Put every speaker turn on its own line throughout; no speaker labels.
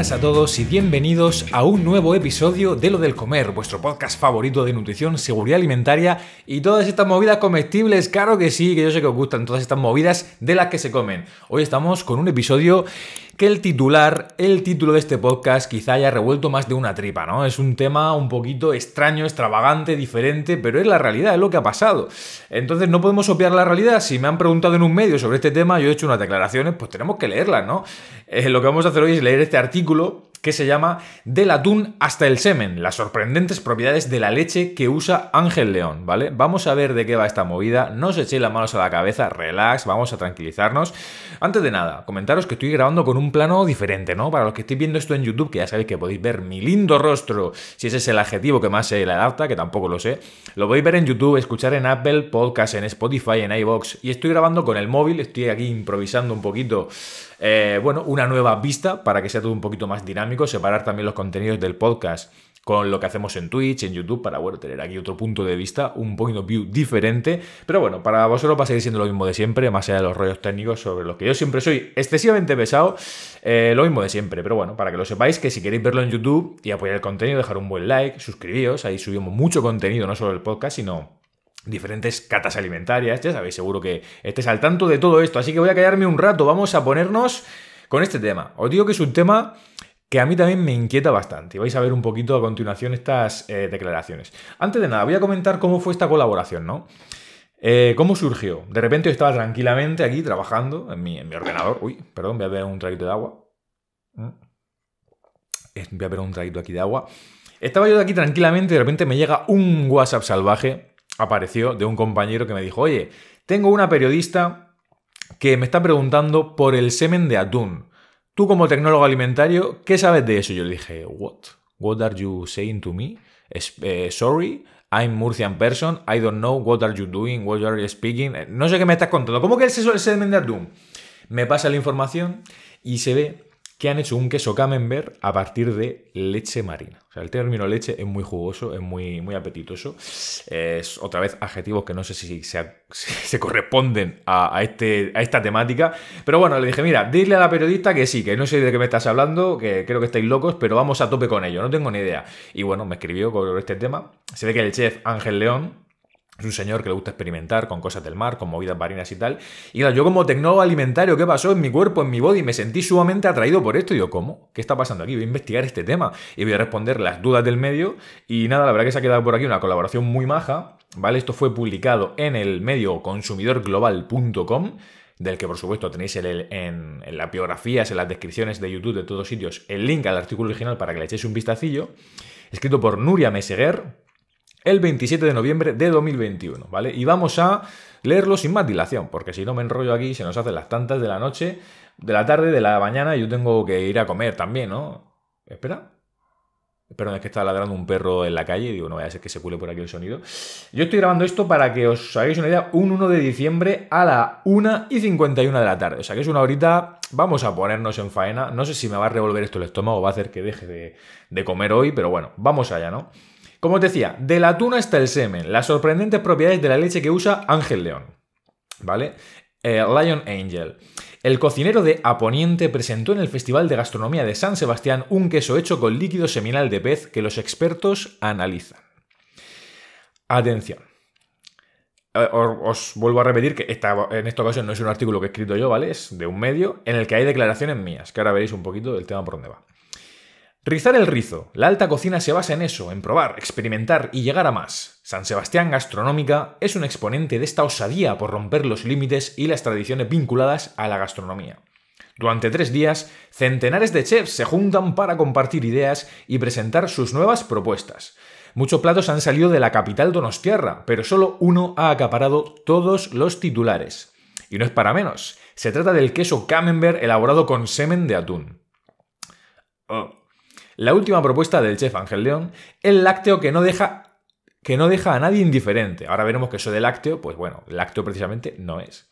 a todos y bienvenidos a un nuevo episodio de Lo del Comer, vuestro podcast favorito de nutrición, seguridad alimentaria y todas estas movidas comestibles. Claro que sí, que yo sé que os gustan todas estas movidas de las que se comen. Hoy estamos con un episodio que el titular, el título de este podcast quizá haya revuelto más de una tripa, ¿no? Es un tema un poquito extraño, extravagante, diferente, pero es la realidad, es lo que ha pasado. Entonces no podemos obviar la realidad. Si me han preguntado en un medio sobre este tema, yo he hecho unas declaraciones, pues tenemos que leerlas, ¿no? Eh, lo que vamos a hacer hoy es leer este artículo que se llama Del atún hasta el semen, las sorprendentes propiedades de la leche que usa Ángel León, ¿vale? Vamos a ver de qué va esta movida, no os echéis las manos a la cabeza, relax, vamos a tranquilizarnos. Antes de nada, comentaros que estoy grabando con un plano diferente, ¿no? Para los que estéis viendo esto en YouTube, que ya sabéis que podéis ver mi lindo rostro, si ese es el adjetivo que más se le adapta, que tampoco lo sé, lo podéis ver en YouTube, escuchar en Apple Podcast, en Spotify, en iVoox, y estoy grabando con el móvil, estoy aquí improvisando un poquito eh, bueno, una nueva vista para que sea todo un poquito más dinámico, separar también los contenidos del podcast con lo que hacemos en Twitch, en YouTube, para bueno, tener aquí otro punto de vista, un point of view diferente. Pero bueno, para vosotros va a seguir siendo lo mismo de siempre, más allá de los rollos técnicos sobre los que yo siempre soy excesivamente pesado, eh, lo mismo de siempre. Pero bueno, para que lo sepáis, que si queréis verlo en YouTube y apoyar el contenido, dejar un buen like, suscribíos, ahí subimos mucho contenido, no solo el podcast, sino diferentes catas alimentarias, ya sabéis, seguro que estés al tanto de todo esto, así que voy a callarme un rato, vamos a ponernos con este tema. Os digo que es un tema que a mí también me inquieta bastante. Y vais a ver un poquito a continuación estas eh, declaraciones. Antes de nada, voy a comentar cómo fue esta colaboración, ¿no? Eh, ¿Cómo surgió? De repente yo estaba tranquilamente aquí trabajando en mi, en mi ordenador. Uy, perdón, voy a beber un traguito de agua. Mm. Voy a beber un traguito aquí de agua. Estaba yo aquí tranquilamente y de repente me llega un WhatsApp salvaje apareció de un compañero que me dijo, oye, tengo una periodista que me está preguntando por el semen de atún. Tú como tecnólogo alimentario, ¿qué sabes de eso? Yo le dije, what? What are you saying to me? Eh, sorry, I'm Murcian person, I don't know what are you doing, what are you speaking. Eh, no sé qué me estás contando. ¿Cómo que es eso el semen de atún? Me pasa la información y se ve que han hecho un queso camembert a partir de leche marina. O sea, el término leche es muy jugoso, es muy, muy apetitoso. Es otra vez adjetivos que no sé si se, corresponden a, este, a esta temática. Pero bueno, le dije, mira, dile a la periodista que sí, que no sé de qué me estás hablando, que creo que estáis locos, pero vamos a tope con ello, no tengo ni idea. Y bueno, me escribió con este tema. Se ve que el chef Ángel León es un señor que le gusta experimentar con cosas del mar, con movidas marinas y tal. Y claro, yo como tecnólogo alimentario, ¿qué pasó en mi cuerpo, en mi body? Me sentí sumamente atraído por esto. Y yo, ¿cómo? ¿Qué está pasando aquí? Voy a investigar este tema y voy a responder las dudas del medio. Y nada, la verdad que se ha quedado por aquí una colaboración muy maja. ¿Vale? Esto fue publicado en el medio consumidorglobal.com del que por supuesto tenéis en, en, las biografías, en las descripciones de YouTube de todos sitios, el link al artículo original para que le echéis un vistacillo, escrito por Nuria Meseguer, el 27 de noviembre de 2021, ¿vale? Y vamos a leerlo sin más dilación, porque si no me enrollo aquí, se nos hacen las tantas de la noche, de la tarde, de la mañana, y yo tengo que ir a comer también, ¿no? Espera. Perdón, es que está ladrando un perro en la calle digo, no vaya a ser que se cule por aquí el sonido. Yo estoy grabando esto para que os hagáis una idea, un 1 de diciembre a la 1 y 51 de la tarde. O sea que es una horita, vamos a ponernos en faena. No sé si me va a revolver esto el estómago va a hacer que deje de, de comer hoy, pero bueno, vamos allá, ¿no? Como os decía, de la tuna hasta el semen, las sorprendentes propiedades de la leche que usa Ángel León. ¿Vale? Eh, Lion Angel. El cocinero de Aponiente presentó en el Festival de Gastronomía de San Sebastián un queso hecho con líquido seminal de pez que los expertos analizan. Atención. Eh, os, vuelvo a repetir que esta, en esta ocasión no es un artículo que he escrito yo, ¿vale? Es de un medio en el que hay declaraciones mías, que ahora veréis un poquito del tema por dónde va. Rizar el rizo. La alta cocina se basa en eso, en probar, experimentar y llegar a más. San Sebastián Gastronómica es un exponente de esta osadía por romper los límites y las tradiciones vinculadas a la gastronomía. Durante tres días, centenares de chefs se juntan para compartir ideas y presentar sus nuevas propuestas. Muchos platos han salido de la capital donostiarra, pero solo uno ha acaparado todos los titulares. Y no es para menos, se trata del queso camembert elaborado con semen de atún. Oh, la última propuesta del chef Ángel León, el lácteo que no deja que no deja a nadie indiferente. Ahora veremos que eso de lácteo, pues bueno, lácteo precisamente no es.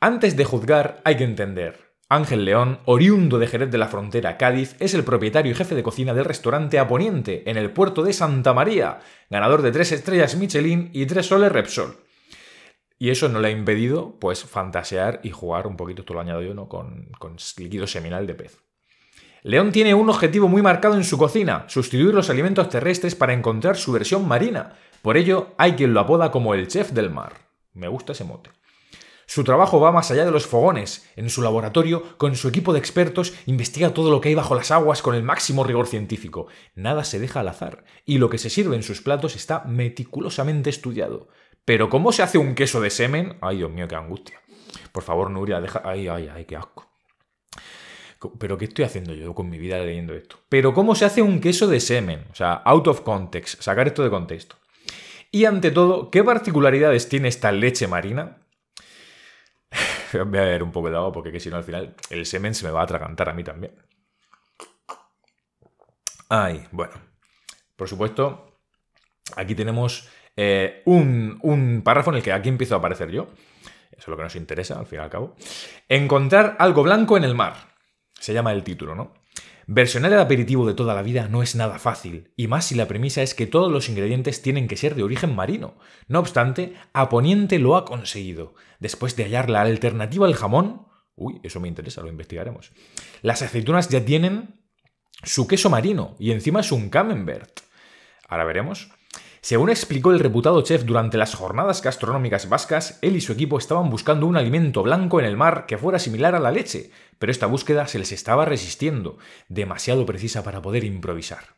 Antes de juzgar, hay que entender. Ángel León, oriundo de Jerez de la Frontera, Cádiz, es el propietario y jefe de cocina del restaurante Aponiente, en el puerto de Santa María, ganador de tres estrellas Michelin y tres soles Repsol. Y eso no le ha impedido, pues, fantasear y jugar un poquito, esto lo añado yo, ¿no? Con, con líquido seminal de pez. León tiene un objetivo muy marcado en su cocina, sustituir los alimentos terrestres para encontrar su versión marina. Por ello, hay quien lo apoda como el chef del mar. Me gusta ese mote. Su trabajo va más allá de los fogones. En su laboratorio, con su equipo de expertos, investiga todo lo que hay bajo las aguas con el máximo rigor científico. Nada se deja al azar, y lo que se sirve en sus platos está meticulosamente estudiado. Pero ¿cómo se hace un queso de semen? Ay, Dios mío, qué angustia. Por favor, Nuria, deja... Ay, ay, ay, qué asco. ¿Pero qué estoy haciendo yo con mi vida leyendo esto? Pero ¿cómo se hace un queso de semen? O sea, out of context, sacar esto de contexto. Y ante todo, ¿qué particularidades tiene esta leche marina? Voy a beber un poco de agua porque si no al final el semen se me va a atragantar a mí también. Ay, bueno. Por supuesto, aquí tenemos eh, un, un párrafo en el que aquí empiezo a aparecer yo. Eso es lo que nos interesa, al fin y al cabo. Encontrar algo blanco en el mar. Se llama el título, ¿no? Versionar el aperitivo de toda la vida no es nada fácil, y más si la premisa es que todos los ingredientes tienen que ser de origen marino. No obstante, Aponiente lo ha conseguido. Después de hallar la alternativa al jamón... Uy, eso me interesa, lo investigaremos. Las aceitunas ya tienen su queso marino, y encima es un camembert. Ahora veremos. Según explicó el reputado chef durante las jornadas gastronómicas vascas, él y su equipo estaban buscando un alimento blanco en el mar que fuera similar a la leche, pero esta búsqueda se les estaba resistiendo, demasiado precisa para poder improvisar.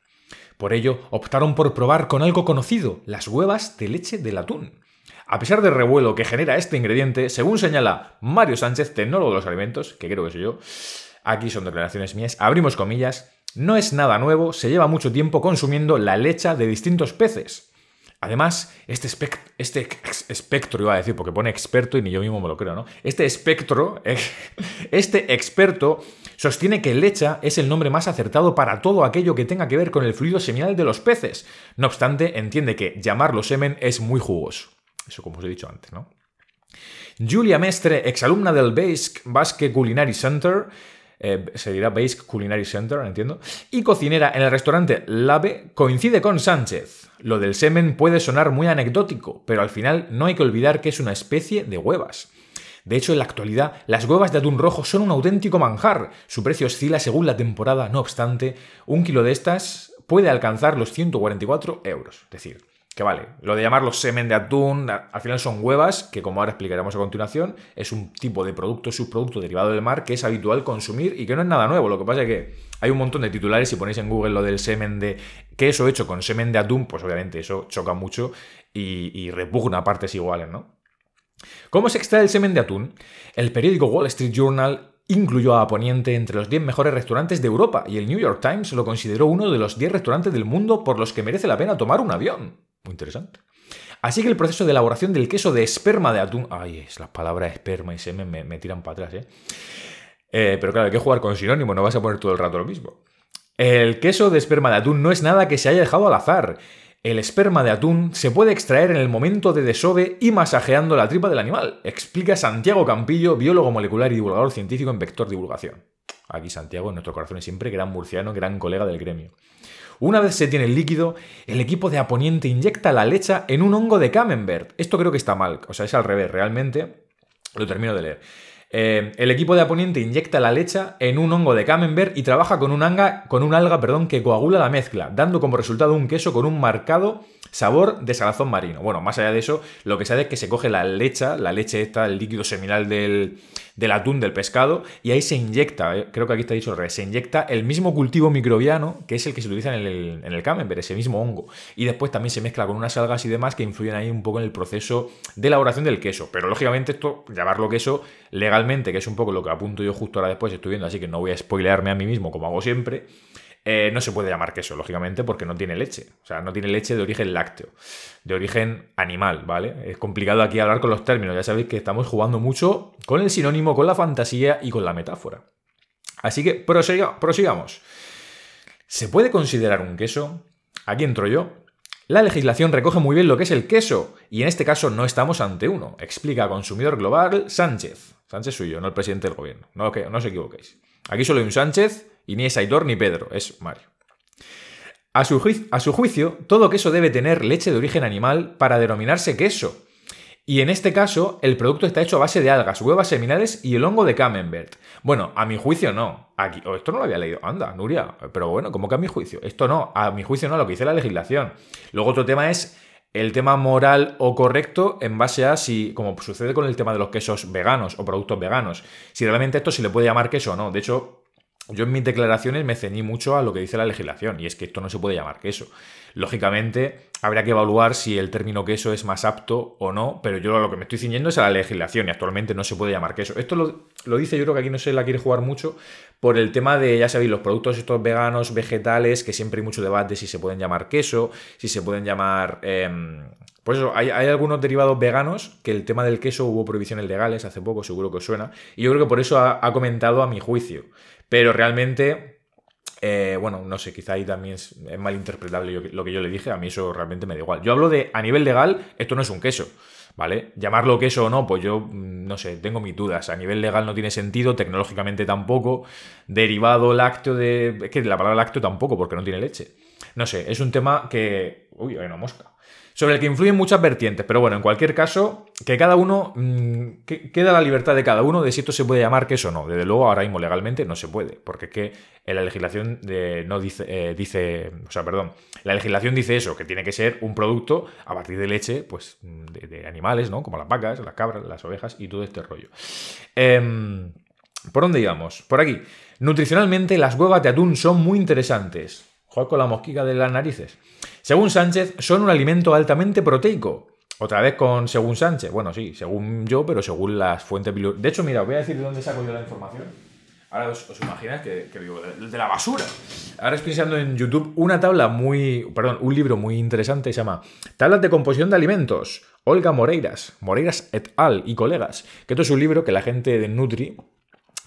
Por ello, optaron por probar con algo conocido, las huevas de leche del atún. A pesar del revuelo que genera este ingrediente, según señala Mario Sánchez, tecnólogo de los alimentos, que creo que soy yo, aquí son declaraciones mías, abrimos comillas, no es nada nuevo, se lleva mucho tiempo consumiendo la leche de distintos peces. Además, este, este espectro, iba a decir, porque pone experto y ni yo mismo me lo creo, ¿no? Este espectro, este experto sostiene que lecha es el nombre más acertado para todo aquello que tenga que ver con el fluido seminal de los peces. No obstante, entiende que llamarlo semen es muy jugoso. Eso como os he dicho antes, ¿no? Julia Mestre, exalumna del Basque Culinary Center, eh, se dirá Basque Culinary Center, entiendo, y cocinera en el restaurante Lave, coincide con Sánchez. Lo del semen puede sonar muy anecdótico, pero al final no hay que olvidar que es una especie de huevas. De hecho, en la actualidad, las huevas de atún rojo son un auténtico manjar. Su precio oscila según la temporada, no obstante, un kilo de estas puede alcanzar los 144 euros. Es decir, que vale, lo de llamarlos semen de atún, al final son huevas, que como ahora explicaremos a continuación, es un tipo de producto, subproducto derivado del mar que es habitual consumir y que no es nada nuevo. Lo que pasa es que hay un montón de titulares, si ponéis en Google lo del semen de queso hecho con semen de atún, pues obviamente eso choca mucho y, repugna a partes iguales, ¿no? ¿Cómo se extrae el semen de atún? El periódico Wall Street Journal incluyó a Poniente entre los 10 mejores restaurantes de Europa y el New York Times lo consideró uno de los 10 restaurantes del mundo por los que merece la pena tomar un avión. Muy interesante. Así que el proceso de elaboración del queso de esperma de atún. Ay, es las palabras esperma y semen me, tiran para atrás, ¿eh? ¿eh? Pero claro, hay que jugar con sinónimo, no vas a poner todo el rato lo mismo. El queso de esperma de atún no es nada que se haya dejado al azar. El esperma de atún se puede extraer en el momento de desove y masajeando la tripa del animal, explica Santiago Campillo, biólogo molecular y divulgador científico en Vector Divulgación. Aquí Santiago, en nuestro corazón siempre, gran murciano, gran colega del gremio. Una vez se tiene el líquido, el equipo de Aponiente inyecta la leche en un hongo de Camembert. Esto creo que está mal, o sea, es al revés, realmente. Lo termino de leer. Eh, el equipo de Aponiente inyecta la leche en un hongo de Camembert y trabaja con un, con un alga perdón, que coagula la mezcla, dando como resultado un queso con un marcado Sabor de salazón marino. Bueno, más allá de eso, lo que se hace es que se coge la leche, la leche esta, el líquido seminal del, atún, del pescado, y ahí se inyecta, eh, creo que aquí está dicho al se inyecta el mismo cultivo microbiano que es el que se utiliza en el, en el camembert, ese mismo hongo. Y después también se mezcla con unas algas y demás que influyen ahí un poco en el proceso de elaboración del queso. Pero lógicamente esto, llamarlo queso legalmente, que es un poco lo que apunto yo justo ahora después, estoy viendo, así que no voy a spoilearme a mí mismo como hago siempre. Eh, no se puede llamar queso, lógicamente, porque no tiene leche. O sea, no tiene leche de origen lácteo, de origen animal, ¿vale? Es complicado aquí hablar con los términos. Ya sabéis que estamos jugando mucho con el sinónimo, con la fantasía y con la metáfora. Así que prosigamos. ¿Se puede considerar un queso? Aquí entro yo. La legislación recoge muy bien lo que es el queso, y en este caso no estamos ante uno, explica Consumidor Global Sánchez. Sánchez soy yo, no el presidente del gobierno. No, no os equivoquéis. Aquí solo hay un Sánchez y ni es Aitor ni Pedro, es Mario. A su, a su, juicio, todo queso debe tener leche de origen animal para denominarse queso. Y en este caso, el producto está hecho a base de algas, huevas seminales y el hongo de Camembert. Bueno, a mi juicio no. Aquí, oh, esto no lo había leído. Anda, Nuria. Pero bueno, ¿cómo que a mi juicio? Esto no, a mi juicio no, lo que dice la legislación. Luego otro tema es el tema moral o correcto en base a si, como sucede con el tema de los quesos veganos o productos veganos, si realmente esto se le puede llamar queso o no. De hecho, yo en mis declaraciones me ceñí mucho a lo que dice la legislación, y es que esto no se puede llamar queso. Lógicamente, habría que evaluar si el término queso es más apto o no, pero yo lo que me estoy ciñendo es a la legislación y actualmente no se puede llamar queso. Esto lo, lo dice, yo creo que aquí no se la quiere jugar mucho por el tema de, ya sabéis, los productos estos veganos, vegetales, que siempre hay mucho debate si se pueden llamar queso, si se pueden llamar... Eh, pues eso, hay, algunos derivados veganos que el tema del queso hubo prohibiciones legales hace poco, seguro que os suena, y yo creo que por eso ha comentado a mi juicio. Pero realmente eh, bueno, no sé, quizá ahí también es, malinterpretable lo que yo le dije, a mí eso realmente me da igual. Yo hablo de, a nivel legal, esto no es un queso, ¿vale? Llamarlo queso o no, pues yo, mm, no sé, tengo mis dudas. A nivel legal no tiene sentido, tecnológicamente tampoco, derivado lácteo de... Es que la palabra lácteo tampoco, porque no tiene leche. No sé, es un tema que... Uy, hay una mosca sobre el que influyen muchas vertientes, pero bueno, en cualquier caso, que cada uno, mm, queda la libertad de cada uno de si esto se puede llamar queso o no. Desde luego, ahora mismo legalmente no se puede, porque es que la legislación no dice, eh, dice, o sea, perdón, la legislación dice eso, que tiene que ser un producto a partir de leche, pues, de, animales, ¿no? Como las vacas, las cabras, las ovejas y todo este rollo. Em, ¿Por dónde íbamos? Por aquí. Nutricionalmente, las huevas de atún son muy interesantes. Joder con la mosquica de las narices. Según Sánchez, son un alimento altamente proteico. Otra vez con según Sánchez. Bueno, sí, según yo, pero según las fuentes De hecho, mira, os voy a decir de dónde saco yo la información. Ahora os, os imagináis que, que digo, de, la basura. Ahora estoy pensando en YouTube una tabla muy. Perdón, un libro muy interesante se llama Tablas de composición de alimentos. Olga Moreiras, Moreiras et al. y colegas. Que esto es un libro que la gente de Nutri,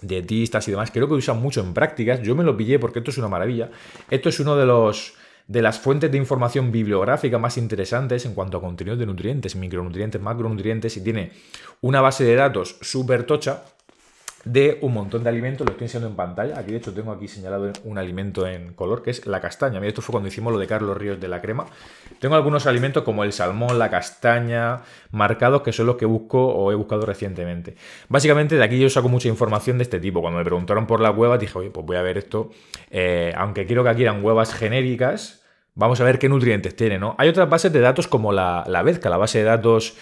dietistas y demás, creo que usan mucho en prácticas. Yo me lo pillé porque esto es una maravilla. Esto es uno de los de las fuentes de información bibliográfica más interesantes en cuanto a contenidos de nutrientes, micronutrientes, macronutrientes, y tiene una base de datos súper tocha de un montón de alimentos, lo estoy enseñando en pantalla. Aquí, de hecho, tengo aquí señalado un alimento en color, que es la castaña. Mira, esto fue cuando hicimos lo de Carlos Ríos de la crema. Tengo algunos alimentos como el salmón, la castaña, marcados, que son los que busco o he buscado recientemente. Básicamente, de aquí yo saco mucha información de este tipo. Cuando me preguntaron por las huevas, dije, oye, pues voy a ver esto. Eh, aunque quiero que aquí eran huevas genéricas, vamos a ver qué nutrientes tiene, ¿no? Hay otras bases de datos como la, la la base de datos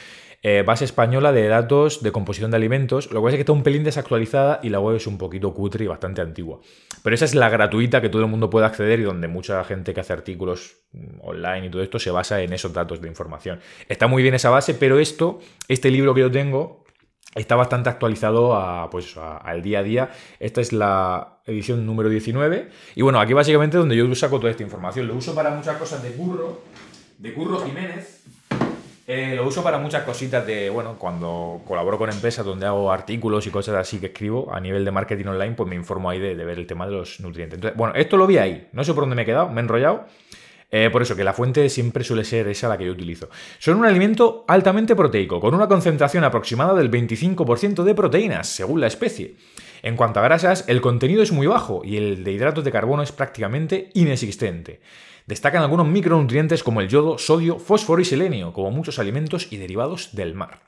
eh, base española de datos de composición de alimentos. Lo que pasa es que está un pelín desactualizada y la web es un poquito cutre y bastante antigua. Pero esa es la gratuita que todo el mundo puede acceder y donde mucha gente que hace artículos mm, online y todo esto se basa en esos datos de información. Está muy bien esa base, pero esto, este libro que yo tengo, está bastante actualizado a, pues, al día a día. Esta es la edición número 19. Y bueno, aquí básicamente donde yo saco toda esta información. Lo uso para muchas cosas de Curro, de Curro Jiménez. Eh, lo uso para muchas cositas de, bueno, cuando colaboro con empresas donde hago artículos y cosas así que escribo a nivel de marketing online, pues me informo ahí de, ver el tema de los nutrientes. Bueno, esto lo vi ahí, no sé por dónde me he quedado, me he enrollado. Eh, por eso que la fuente siempre suele ser esa la que yo utilizo. Son un alimento altamente proteico, con una concentración aproximada del 25% de proteínas, según la especie. En cuanto a grasas, el contenido es muy bajo y el de hidratos de carbono es prácticamente inexistente. Destacan algunos micronutrientes como el yodo, sodio, fósforo y selenio, como muchos alimentos y derivados del mar.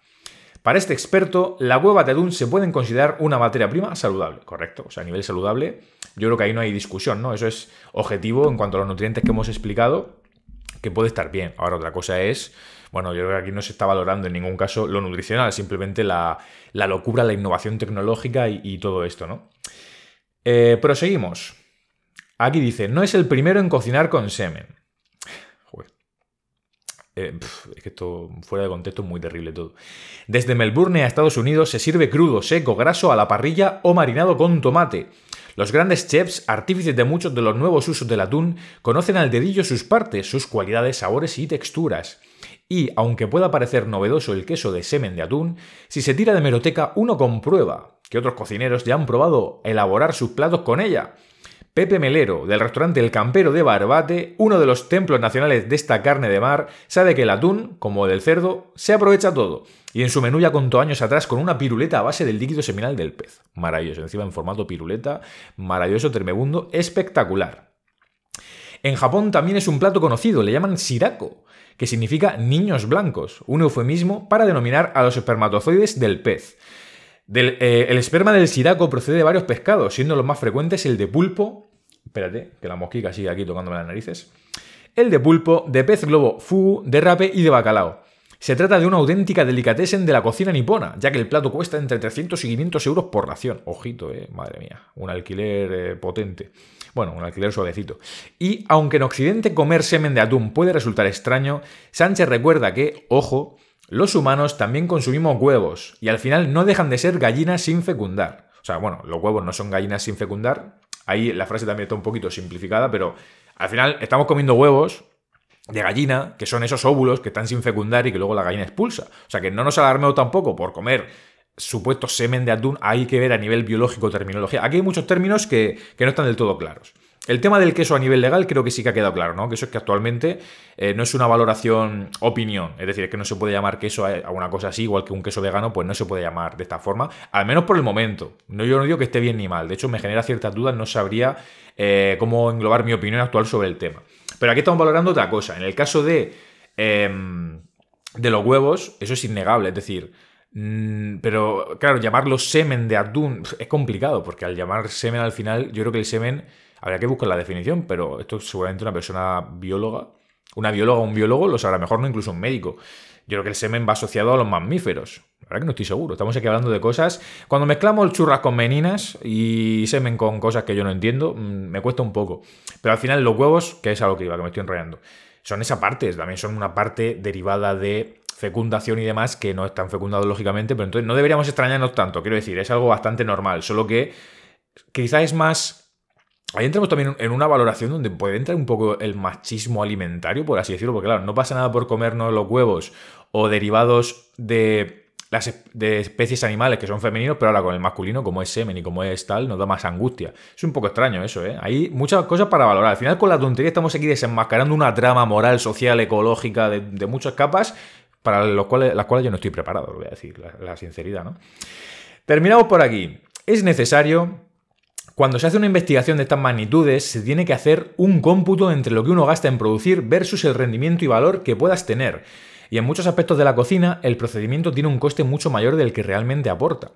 Para este experto, la hueva de atún se pueden considerar una materia prima saludable, correcto. O sea, a nivel saludable, yo creo que ahí no hay discusión, ¿no? Eso es objetivo en cuanto a los nutrientes que hemos explicado, que puede estar bien. Ahora, otra cosa es, bueno, yo creo que aquí no se está valorando en ningún caso lo nutricional, simplemente la, locura, la innovación tecnológica y, todo esto, ¿no? Eh, proseguimos. Aquí dice, no es el primero en cocinar con semen. Eh, es que esto fuera de contexto es muy terrible todo. Desde Melbourne a Estados Unidos se sirve crudo, seco, graso, a la parrilla o marinado con tomate. Los grandes chefs, artífices de muchos de los nuevos usos del atún, conocen al dedillo sus partes, sus cualidades, sabores y texturas. Y, aunque pueda parecer novedoso el queso de semen de atún, si se tira de meroteca uno comprueba que otros cocineros ya han probado elaborar sus platos con ella. Pepe Melero, del restaurante El Campero de Barbate, uno de los templos nacionales de esta carne de mar, sabe que el atún, como el del cerdo, se aprovecha todo. Y en su menú ya contó años atrás con una piruleta a base del líquido seminal del pez. Maravilloso, encima en formato piruleta, maravilloso, termebundo, espectacular. En Japón también es un plato conocido, le llaman shirako, que significa niños blancos, un eufemismo para denominar a los espermatozoides del pez. Eh, el esperma del shirako procede de varios pescados, siendo los más frecuentes el de pulpo. Espérate, que la mosquica sigue aquí tocándome las narices. El de pulpo, de pez globo, fugu, de rape y de bacalao. Se trata de una auténtica delicatessen de la cocina nipona, ya que el plato cuesta entre 300 y 500 euros por ración. Ojito, eh, madre mía, un alquiler eh, potente. Bueno, un alquiler suavecito. Y aunque en Occidente comer semen de atún puede resultar extraño, Sánchez recuerda que, ojo, los humanos también consumimos huevos y al final no dejan de ser gallinas sin fecundar. O sea, bueno, los huevos no son gallinas sin fecundar. Ahí la frase también está un poquito simplificada, pero al final estamos comiendo huevos de gallina, que son esos óvulos que están sin fecundar y que luego la gallina expulsa. O sea que no nos alarmemos tampoco por comer supuesto semen de atún, hay que ver a nivel biológico terminología. Aquí hay muchos términos que, no están del todo claros. El tema del queso a nivel legal creo que sí que ha quedado claro, ¿no? Que eso es que actualmente eh, no es una valoración opinión, es decir, que no se puede llamar queso a, una cosa así, igual que un queso vegano, pues no se puede llamar de esta forma, al menos por el momento. No, yo no digo que esté bien ni mal, de hecho me genera ciertas dudas, no sabría eh, cómo englobar mi opinión actual sobre el tema. Pero aquí estamos valorando otra cosa. En el caso de, em, de los huevos, eso es innegable. Es decir, mm, pero claro, llamarlo semen de atún es complicado, porque al llamar semen al final, yo creo que el semen, habría que buscar la definición, pero esto es seguramente una persona bióloga, una bióloga o un biólogo lo sabrá mejor, no incluso un médico. Yo creo que el semen va asociado a los mamíferos. La verdad que no estoy seguro. Estamos aquí hablando de cosas. Cuando mezclamos churras con meninas y semen con cosas que yo no entiendo, mm, me cuesta un poco. Pero al final los huevos, que es algo que iba, que me estoy enrollando, son esa parte, también son una parte derivada de fecundación y demás que no están fecundados lógicamente, pero entonces no deberíamos extrañarnos tanto, quiero decir, es algo bastante normal, solo que quizás es más Ahí entramos también en una valoración donde puede entrar un poco el machismo alimentario, por así decirlo, porque claro, no pasa nada por comernos los huevos o derivados de las de especies animales que son femeninos, pero ahora con el masculino, como es semen y como es tal, nos da más angustia. Es un poco extraño eso, ¿eh? Hay muchas cosas para valorar. Al final, con la tontería estamos aquí desenmascarando una trama moral, social, ecológica de, muchas capas para los cuales, las cuales yo no estoy preparado, lo voy a decir, la sinceridad, ¿no? Terminamos por aquí. Es necesario cuando se hace una investigación de estas magnitudes, se tiene que hacer un cómputo entre lo que uno gasta en producir versus el rendimiento y valor que puedas tener. Y en muchos aspectos de la cocina, el procedimiento tiene un coste mucho mayor del que realmente aporta.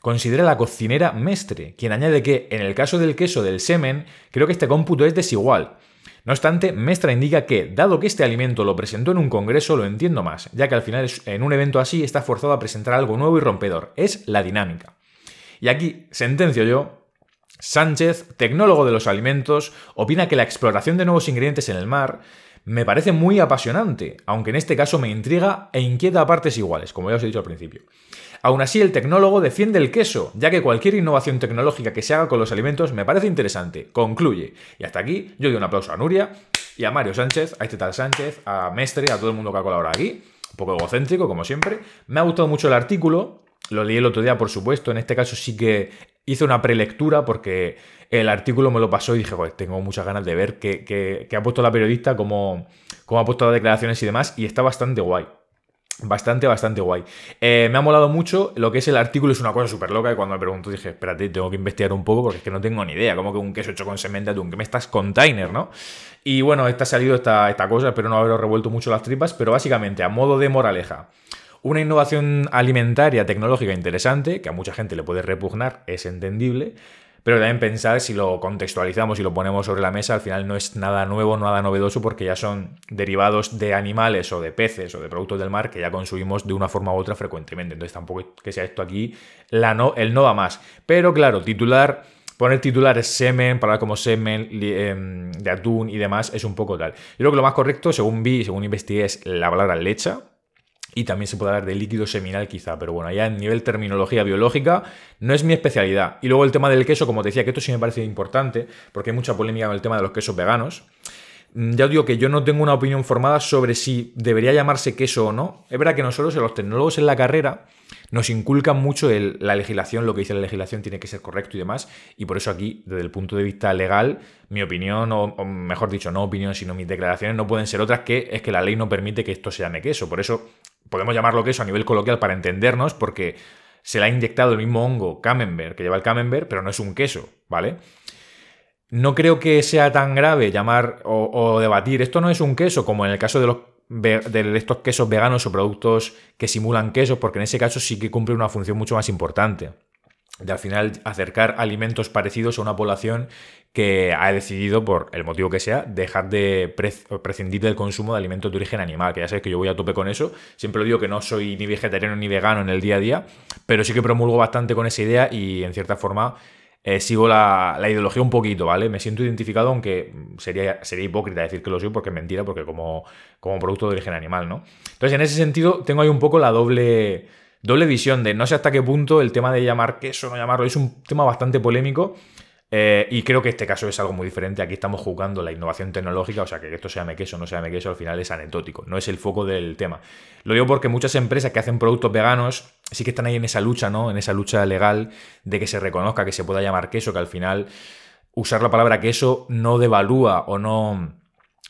Considera la cocinera Mestre, quien añade que, en el caso del queso del semen, creo que este cómputo es desigual. No obstante, Mestra indica que, dado que este alimento lo presentó en un congreso, lo entiendo más, ya que al final en un evento así está forzado a presentar algo nuevo y rompedor. Es la dinámica. Y aquí sentencio yo Sánchez, tecnólogo de los alimentos, opina que la exploración de nuevos ingredientes en el mar me parece muy apasionante, aunque en este caso me intriga e inquieta a partes iguales, como ya os he dicho al principio. Aún así, el tecnólogo defiende el queso, ya que cualquier innovación tecnológica que se haga con los alimentos me parece interesante. Concluye. Y hasta aquí, yo doy un aplauso a Nuria y a Mario Sánchez, a este tal Sánchez, a Mestre, a todo el mundo que ha colaborado aquí. Un poco egocéntrico, como siempre. Me ha gustado mucho el artículo. Lo leí el otro día, por supuesto. En este caso sí que hice una prelectura porque el artículo me lo pasó y dije, joder, tengo muchas ganas de ver qué, ha puesto la periodista, cómo, ha puesto las declaraciones y demás, y está bastante guay. Bastante, bastante guay. Eh, me ha molado mucho. Lo que es el artículo es una cosa súper loca. Y cuando me pregunto dije, espérate, tengo que investigar un poco porque es que no tengo ni idea. Como que un queso hecho con semen de atún, que me estás container, ¿no? Y bueno, está salido esta, esta cosa. Espero no haber revuelto mucho las tripas. Pero básicamente, a modo de moraleja. Una innovación alimentaria tecnológica interesante, que a mucha gente le puede repugnar, es entendible, pero también pensar si lo contextualizamos y lo ponemos sobre la mesa, al final no es nada nuevo, nada novedoso, porque ya son derivados de animales o de peces o de productos del mar que ya consumimos de una forma u otra frecuentemente. Entonces tampoco que sea esto aquí el no va más. Pero claro, titular poner titulares semen, palabras como semen, em, de atún y demás, es un poco tal. Yo creo que lo más correcto, según vi, según investigué, es la palabra lecha, y también se puede hablar de líquido seminal quizá, pero bueno, ya en nivel terminología biológica no es mi especialidad. Y luego el tema del queso, como te decía, que esto sí me parece importante, porque hay mucha polémica con el tema de los quesos veganos. Mm, ya os digo que yo no tengo una opinión formada sobre si debería llamarse queso o no. Es verdad que nosotros, los tecnólogos en la carrera, nos inculcan mucho la legislación, lo que dice la legislación tiene que ser correcto y demás, y por eso aquí, desde el punto de vista legal, mi opinión, o, o, mejor dicho, no opinión, sino mis declaraciones no pueden ser otras que es que la ley no permite que esto se llame queso. Por eso podemos llamarlo queso a nivel coloquial para entendernos, porque se le ha inyectado el mismo hongo camembert que lleva el camembert, pero no es un queso, ¿vale? no creo que sea tan grave llamar o, debatir. Esto no es un queso, como en el caso de los de estos quesos veganos o productos que simulan quesos, porque en ese caso sí que cumple una función mucho más importante. De al final acercar alimentos parecidos a una población que ha decidido, por el motivo que sea, dejar de prescindir del consumo de alimentos de origen animal, que ya sabéis que yo voy a tope con eso. Siempre digo que no soy ni vegetariano ni vegano en el día a día, pero sí que promulgo bastante con esa idea y en cierta forma eh, sigo la, ideología un poquito, ¿vale? Me siento identificado, aunque sería, sería hipócrita decir que lo soy porque es mentira, porque como, como producto de origen animal, ¿no? Entonces, en ese sentido, tengo ahí un poco la doble, doble visión de no sé hasta qué punto el tema de llamar queso, no llamarlo, es un tema bastante polémico eh, y creo que este caso es algo muy diferente. Aquí estamos jugando la innovación tecnológica, o sea, que esto se llame queso o no se llame queso, al final es anecdótico, no es el foco del tema. Lo digo porque muchas empresas que hacen productos veganos sí que están ahí en esa lucha, ¿no? En esa lucha legal de que se reconozca que se pueda llamar queso, que al final usar la palabra queso no devalúa o no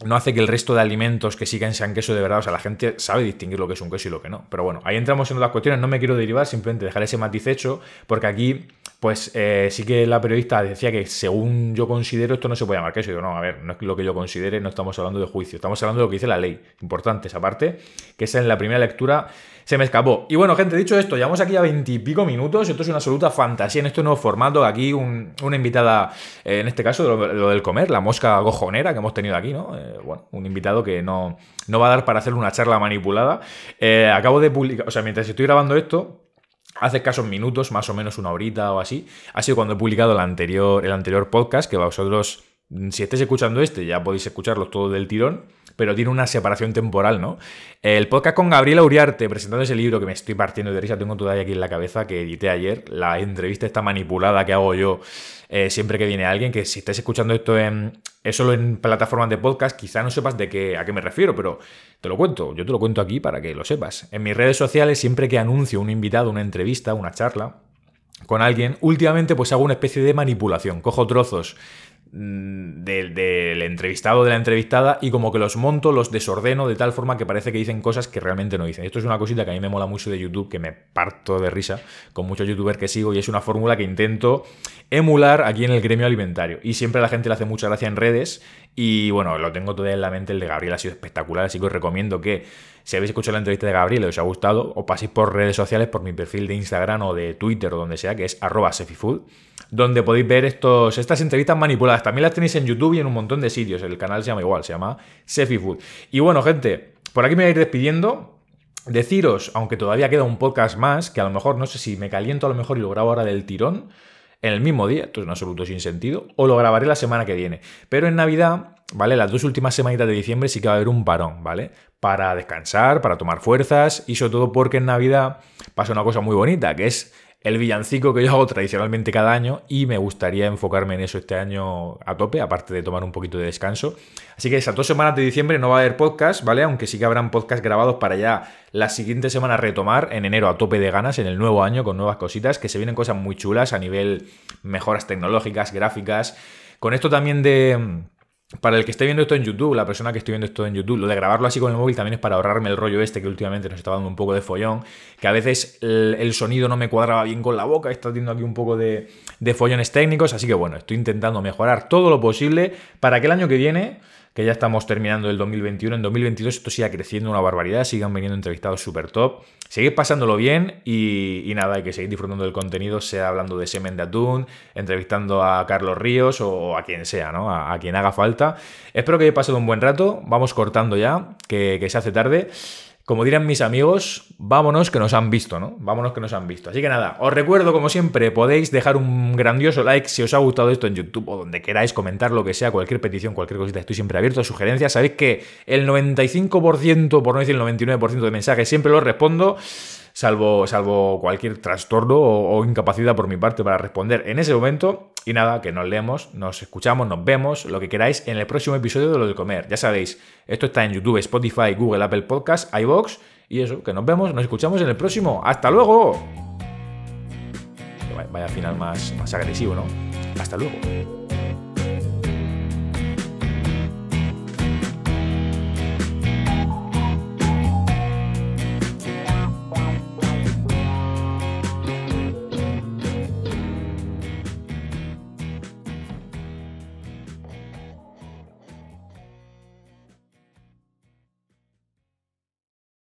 no hace que el resto de alimentos que sigan sean queso de verdad. O sea, la gente sabe distinguir lo que es un queso y lo que no. Pero bueno, ahí entramos en otras cuestiones. No me quiero derivar, simplemente dejar ese matiz hecho, porque aquí pues eh, sí que la periodista decía que según yo considero esto no se puede llamar queso. Y digo, no, a ver, no es lo que yo considere, no estamos hablando de juicio, estamos hablando de lo que dice la ley. Importante esa parte, que es en la primera lectura se me escapó. Y bueno, gente, dicho esto, llevamos aquí a veintipico minutos. Esto es una absoluta fantasía en este nuevo formato. Aquí una invitada, eh, en este caso, lo, del comer, la mosca gojonera que hemos tenido aquí, ¿no? Eh, bueno, un invitado que no, no va a dar para hacer una charla manipulada. acabo de publicar, o sea, mientras estoy grabando esto, hace casos minutos, más o menos una horita o así, ha sido cuando he publicado el anterior, el anterior podcast, que vosotros, si estáis escuchando este, ya podéis escucharlo todo del tirón, pero tiene una separación temporal, ¿no? El podcast con Gabriela Uriarte, presentando ese libro que me estoy partiendo de risa, tengo todavía aquí en la cabeza, que edité ayer, la entrevista esta manipulada que hago yo eh, siempre que viene alguien, que si estáis escuchando esto en, es solo en plataformas de podcast, quizá no sepas de qué, a qué me refiero, pero te lo cuento, yo te lo cuento aquí para que lo sepas. En mis redes sociales, siempre que anuncio un invitado, una entrevista, una charla con alguien, últimamente pues hago una especie de manipulación, cojo trozos Mm, del, entrevistado o de la entrevistada y como que los monto, los desordeno de tal forma que parece que dicen cosas que realmente no dicen. Esto es una cosita que a mí me mola mucho de YouTube, que me parto de risa con muchos youtubers que sigo y es una fórmula que intento emular aquí en el gremio alimentario. Y siempre la gente le hace mucha gracia en redes y bueno, lo tengo todavía en la mente, el de Gabriel ha sido espectacular, así que os recomiendo que si habéis escuchado la entrevista de Gabriel y os ha gustado, o paséis por redes sociales, por mi perfil de Instagram o de Twitter o donde sea, que es arroba sefifood donde podéis ver estos, estas entrevistas manipuladas. También las tenéis en YouTube y en un montón de sitios. El canal se llama igual, se llama Sefi Food. Y bueno, gente, por aquí me voy a ir despidiendo. Deciros, aunque todavía queda un podcast más, que a lo mejor no sé si me caliento a lo mejor y lo grabo ahora del tirón en el mismo día, esto es un absoluto sin sentido, o lo grabaré la semana que viene. Pero en Navidad, ¿vale? Las dos últimas semanitas de diciembre sí que va a haber un parón, ¿vale? Para descansar, para tomar fuerzas y sobre todo porque en Navidad pasa una cosa muy bonita, que es el villancico que yo hago tradicionalmente cada año y me gustaría enfocarme en eso este año a tope, aparte de tomar un poquito de descanso. Así que esas dos semanas de diciembre no va a haber podcast, ¿vale? Aunque sí que habrán podcast grabados para ya la siguiente semana retomar en enero a tope de ganas, en el nuevo año, con nuevas cositas, que se vienen cosas muy chulas a nivel mejoras tecnológicas, gráficas. Con esto también de para el que esté viendo esto en YouTube, la persona que esté viendo esto en YouTube, lo de grabarlo así con el móvil también es para ahorrarme el rollo este que últimamente nos está dando un poco de follón, que a veces el, sonido no me cuadraba bien con la boca, está teniendo aquí un poco de, de follones técnicos, así que bueno, estoy intentando mejorar todo lo posible para que el año que viene que ya estamos terminando el 2021. En 2022 esto siga creciendo una barbaridad, sigan viniendo entrevistados súper top. Seguid pasándolo bien y, nada, hay que seguir disfrutando del contenido, sea hablando de semen de atún, entrevistando a Carlos Ríos o, a quien sea, ¿no? A, quien haga falta. Espero que hayáis pasado un buen rato. Vamos cortando ya, que se hace tarde como dirán mis amigos, vámonos que nos han visto, ¿no? Vámonos que nos han visto. Así que nada, os recuerdo, como siempre, podéis dejar un grandioso like si os ha gustado esto en YouTube o donde queráis, comentar lo que sea, cualquier petición, cualquier cosita, estoy siempre abierto a sugerencias. Sabéis que el 95%, por no decir el 99% de mensajes, siempre los respondo salvo, salvo cualquier trastorno o, incapacidad por mi parte para responder en ese momento. Y nada, que nos leemos, nos escuchamos, nos vemos, lo que queráis en el próximo episodio de Lo del Comer. Ya sabéis, esto está en YouTube, Spotify, Google, Apple Podcast, iBox. Y eso, que nos vemos, nos escuchamos en el próximo. ¡Hasta luego! Vaya final más, más agresivo, ¿no? Hasta luego.